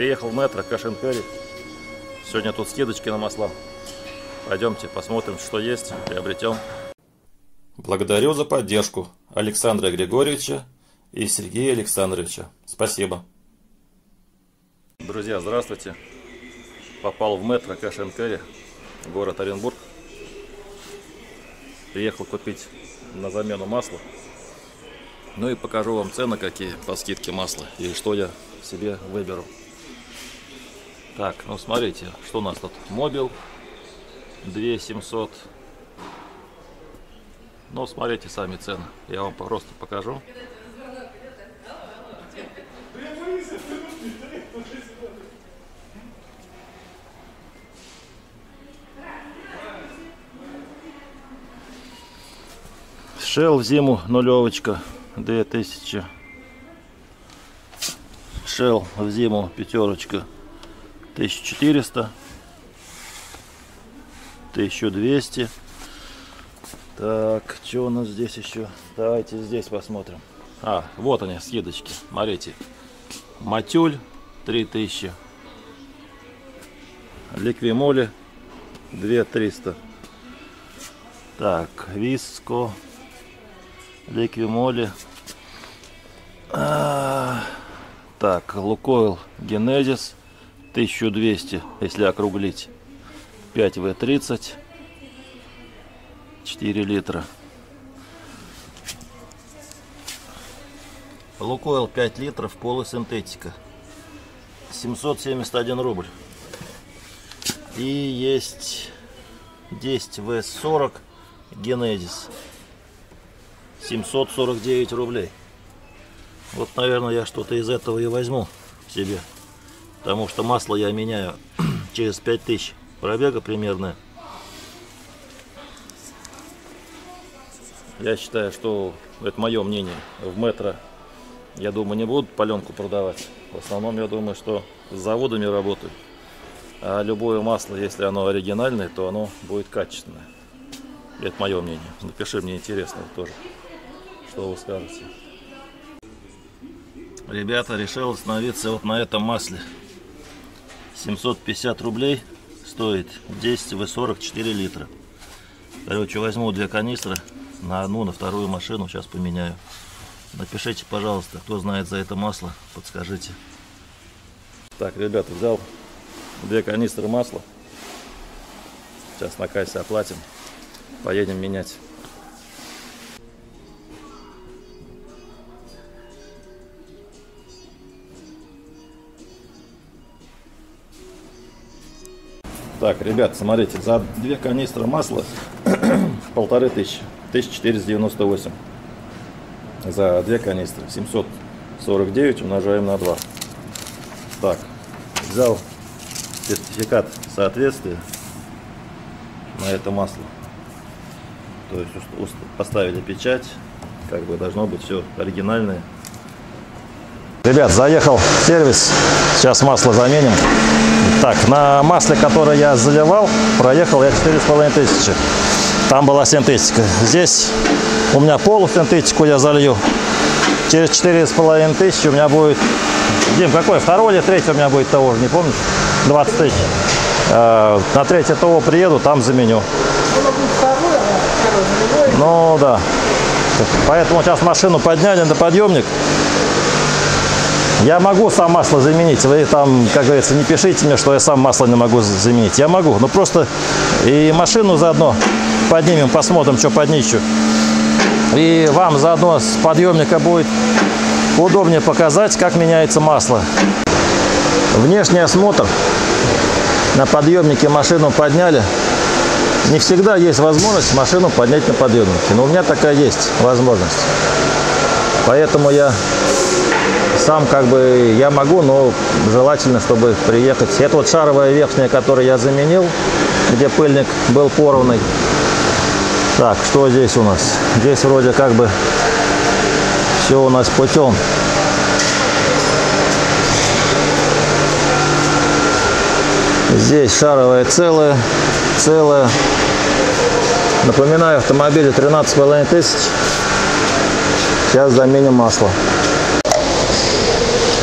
Приехал метро Керри. Сегодня тут скидочки на масла. Пойдемте посмотрим, что есть, приобретем. Благодарю за поддержку Александра Григорьевича и Сергея Александровича. Спасибо. Друзья, здравствуйте. Попал в метро Керри, город Оренбург. Приехал купить на замену масла. Ну и покажу вам цены какие по скидке масла и что я себе выберу. Так, ну смотрите, что у нас тут. Мобил 2700. Ну, смотрите сами цены. Я вам просто покажу. Шел в зиму нулевочка 2000. Шел в зиму пятерочка 1400. 1200. Так, что у нас здесь еще? Давайте здесь посмотрим. А, вот они, скидочки. Смотрите. Матюль 3000. Ликвимоли 2300. Так, Виско Ликвимоли. А, так, Лукойл Генезис 1200, если округлить. 5В30. 4 литра. Лукойл 5 литров, полусинтетика. 771 рубль. И есть 10В40 Генезис. 749 рублей. Вот, наверное, я что-то из этого и возьму себе. Потому что масло я меняю через 5000 пробега примерно. Я считаю, что это мое мнение. В метро, я думаю, не будут паленку продавать. В основном, я думаю, что с заводами работают. А любое масло, если оно оригинальное, то оно будет качественное. Это мое мнение. Напиши, мне интересно тоже. Что вы скажете? Ребята, решил остановиться вот на этом масле. 750 рублей стоит 10 в 44 литра. Короче, возьму две канистры на одну, на вторую машину. Сейчас поменяю. Напишите, пожалуйста, кто знает за это масло, подскажите. Так, ребята, взял две канистры масла. Сейчас на кассе оплатим. Поедем менять. Так, ребят, смотрите, за две канистры масла полторы тысячи, 1498. За две канистры 749 умножаем на 2. Так, взял сертификат соответствия на это масло. То есть поставили печать, как бы должно быть все оригинальное. Ребят, заехал в сервис, сейчас масло заменим. Так, на масле, которое я заливал, проехал я 4,5 тысячи. Там была синтетика. Здесь у меня полусинтетику я залью. Через 4,5 тысячи у меня будет... Дим, какой? Второй или третий у меня будет того же, не помню? 20 тысяч. Э, на третье ТО приеду, там заменю. Ну да. Поэтому сейчас машину подняли на подъемник. Я могу сам масло заменить. Вы там, как говорится, не пишите мне, что я сам масло не могу заменить. Я могу. Но просто и машину заодно поднимем, посмотрим, что под нищу. И вам заодно с подъемника будет удобнее показать, как меняется масло. Внешний осмотр. На подъемнике машину подняли. Не всегда есть возможность машину поднять на подъемнике. Но у меня такая есть возможность. Поэтому я сам как бы я могу, но желательно, чтобы приехать. Это вот шаровая верхняя, которую я заменил, где пыльник был поровный. Так, что здесь у нас? Здесь вроде как бы все у нас путем. Здесь шаровая целая, целая. Напоминаю, автомобиле 13,5 тысяч. Сейчас заменим масло.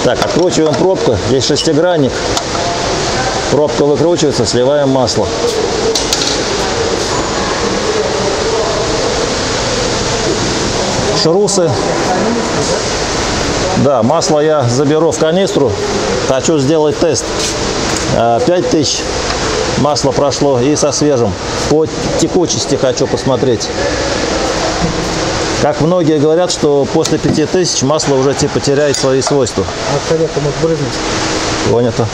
Так, откручиваем пробку. Здесь шестигранник. Пробка выкручивается, сливаем масло. Шрусы. Да, масло я заберу в канистру. Хочу сделать тест. 5000 масло прошло и со свежим. По текучести хочу посмотреть. Как многие говорят, что после 5000 масло уже типа теряет свои свойства. А коляка может брызнуть? Понято.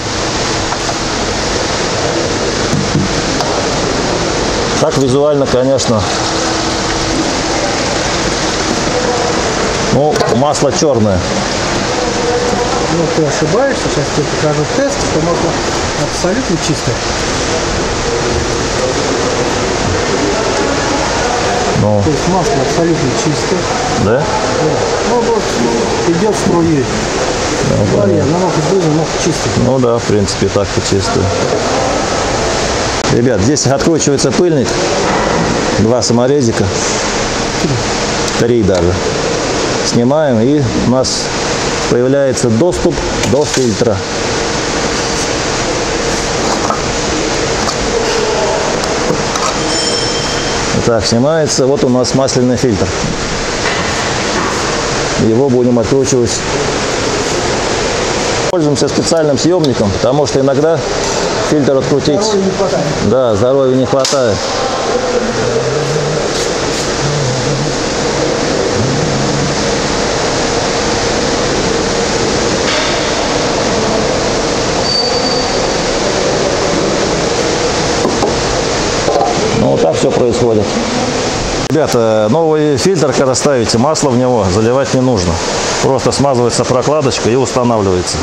Так визуально, конечно. Ну, масло черное. Ну, ты ошибаешься, сейчас тебе покажу тест, что масло абсолютно чистое. Ну, То есть масло абсолютно чистое. да? Ну вот идет струей. Смотри, она может брызнуть, может чистый. Ну да, в принципе, так-то чистую. Ребят, здесь откручивается пыльник. Два саморезика. Три даже. Снимаем и у нас появляется доступ до фильтра. Так, снимается. Вот у нас масляный фильтр. Его будем откручивать Пользуемся специальным съемником, потому что иногда фильтр открутить, Здоровья не хватает. да, здоровья не хватает. Так все происходит. Ребята, новый фильтр, когда ставите масло в него, заливать не нужно. Просто смазывается прокладочка и устанавливается.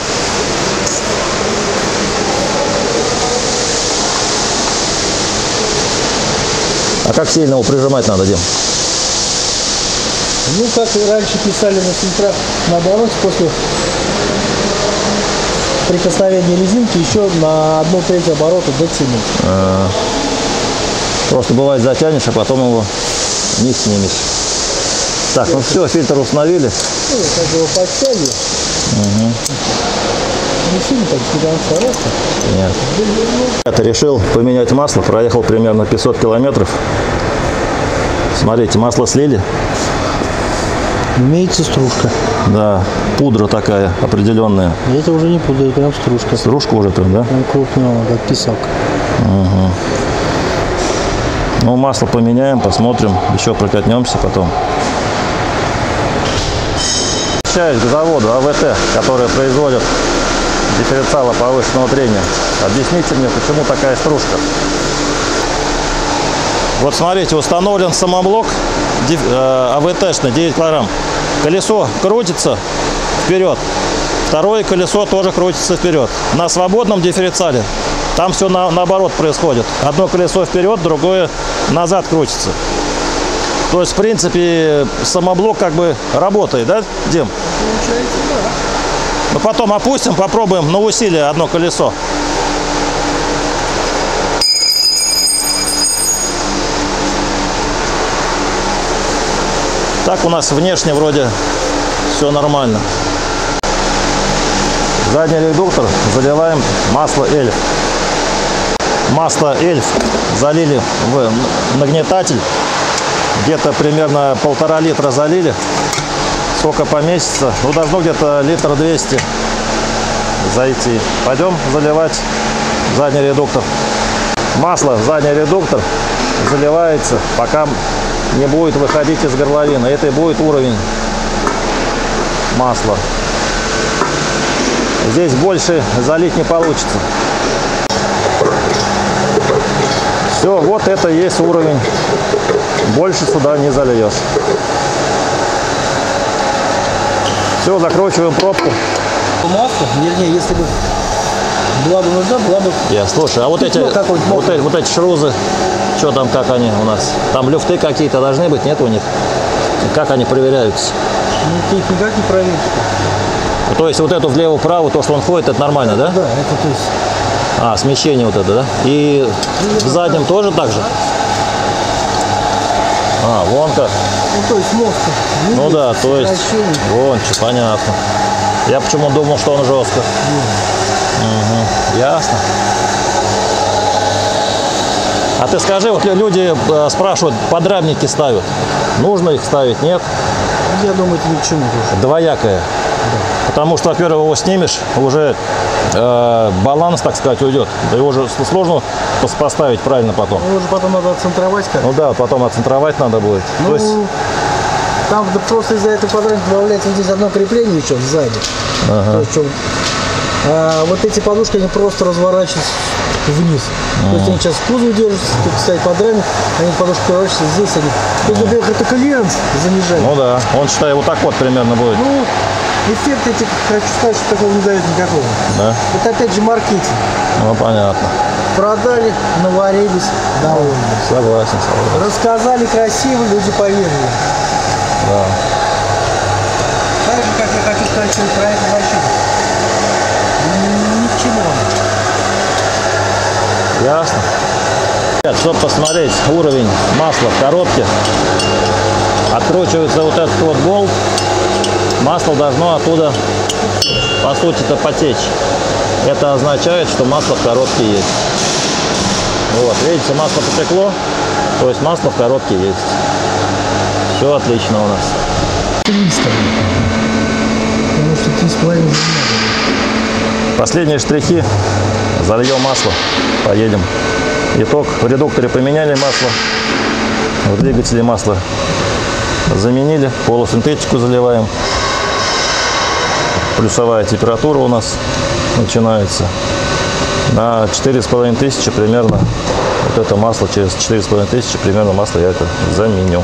А как сильно его прижимать надо, Дим? Ну, как и раньше писали на фильтрах, наоборот, после прикосновения резинки еще на одну треть оборота дотянуть. Просто бывает затянешь, а потом его не снимешь. Так, ну все, фильтр установили. Ну, как его подтягиваю. Не сильно так до конца. Нет. Это решил поменять масло, проехал примерно 500 километров. Смотрите, масло слили. Имеется стружка. Да, пудра такая определенная. И это уже не пудра, это прям стружка. Стружка уже прям, да? Прям крупная, как песок. Ну, масло поменяем, посмотрим, еще прокатнемся потом. Возвращаюсь к заводу АВТ, который производит дифференциалы повышенного трения. Объясните мне, почему такая стружка? Вот смотрите, установлен самоблок э, АВТшный 9 килограмм. Колесо крутится вперед, второе колесо тоже крутится вперед. На свободном дифференциале там все наоборот происходит. Одно колесо вперед, другое назад крутится. То есть, в принципе, самоблок как бы работает, да, Дим? Получается, да. Ну, потом опустим, попробуем на усилие одно колесо. Так у нас внешне вроде все нормально. Задний редуктор заливаем масло эльф. Масло эльф залили в нагнетатель. Где-то примерно полтора литра залили. Сколько поместится? Ну, должно где-то литр 200 зайти. Пойдем заливать задний редуктор. Масло задний редуктор заливается, пока не будет выходить из горловины. Это и будет уровень масла. Здесь больше залить не получится. Все, вот это есть уровень. Больше сюда не зальешь. Все, закручиваем пробку. Масло, вернее, если бы была бы нужда, была бы Я слушай, а вот эти, вот мокрое. эти, вот эти шрузы, что там, как они у нас? Там люфты какие-то должны быть, нет у них? Как они проверяются? ну, ты их никак не проверишь. То есть вот эту влево-вправо, то, что он ходит, это нормально, да? Да, это то есть А, смещение вот это, да? И в заднем тоже так же? А, вон как. Ну, то есть мозг. Ну да, то есть, вон, что, понятно. Я почему думал, что он жестко. Мгм, Ясно. А ты скажи, вот люди э, спрашивают, подрамники ставят. Нужно их ставить, нет? Я думаю, это ни к чему. Двоякое. Потому что, во-первых, его снимешь, уже э, баланс, так сказать, уйдет. Его же сложно пос- поставить правильно потом. Ну, уже потом надо отцентровать как. Ну да, потом отцентровать надо будет. Ну, То есть, там да просто из-за этого квадрата добавляется вот здесь одно крепление еще сзади. То есть, что, а, вот эти подушки, они просто разворачиваются вниз. То есть они сейчас в кузове держатся, тут стоит подрамник, они подушки разворачиваются, здесь они. То есть, во-первых, это клиент занижает. ну да, он, считай, вот так вот примерно будет. Ну, эффект этих, что такого не дает никакого. Да? Это опять же маркетинг. Ну, понятно. Продали, наварились, довольны. Согласен, согласен. Рассказали красиво, люди поверили. Да. Так же, как я хочу сказать, что проект вообще ни к чему. Ясно. Ребят, чтобы посмотреть уровень масла в коробке, откручивается вот этот вот болт, масло должно оттуда, по сути-то, потечь. Это означает, что масло в коробке есть. Вот, видите, масло потекло, то есть масло в коробке есть. Все отлично у нас. 300. Потому что три с половиной Последние штрихи. Зальем масло. Поедем. Итог. В редукторе поменяли масло. В двигателе масло заменили. Полусинтетику заливаем. Плюсовая температура у нас начинается. На 4,5 тысячи примерно вот это масло через 4,5 тысячи примерно масло я это заменю.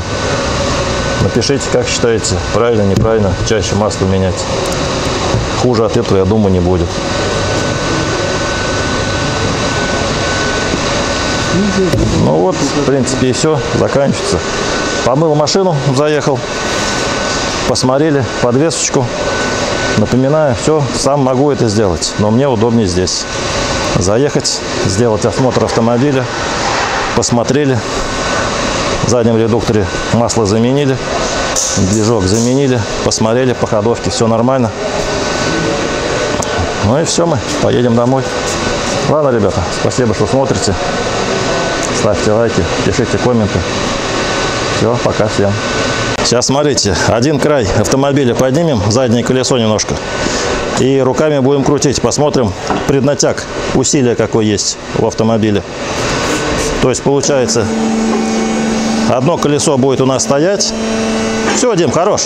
Напишите, как считаете, правильно, неправильно, чаще масло менять. Хуже от этого, я думаю, не будет. Ну вот, в принципе, и все, заканчивается. Помыл машину, заехал, посмотрели подвесочку. Напоминаю, все, сам могу это сделать, но мне удобнее здесь. Заехать, сделать осмотр автомобиля, посмотрели. В заднем редукторе масло заменили, движок заменили, посмотрели по ходовке, все нормально. Ну и все, мы поедем домой. Ладно, ребята, спасибо, что смотрите. Ставьте лайки, пишите комменты. Все, пока всем. Сейчас смотрите, один край автомобиля поднимем, заднее колесо немножко. И руками будем крутить, посмотрим преднатяг, усилие какое есть в автомобиле. То есть получается, одно колесо будет у нас стоять. Все, Дим, хорош.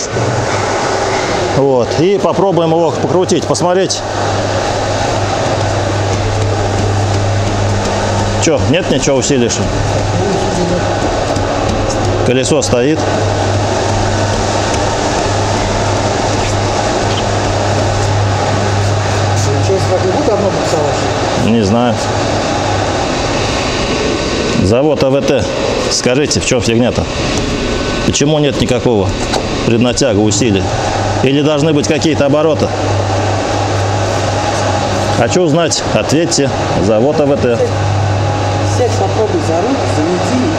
Вот. И попробуем его покрутить, посмотреть. Че, нет ничего усилишь? Колесо стоит. Не знаю. Завод АВТ. Скажите, в чем фигня-то? Почему нет никакого преднатяга усилий? Или должны быть какие-то обороты? Хочу узнать. Ответьте. Завод АВТ. Сядь, попробуй за руку, заведи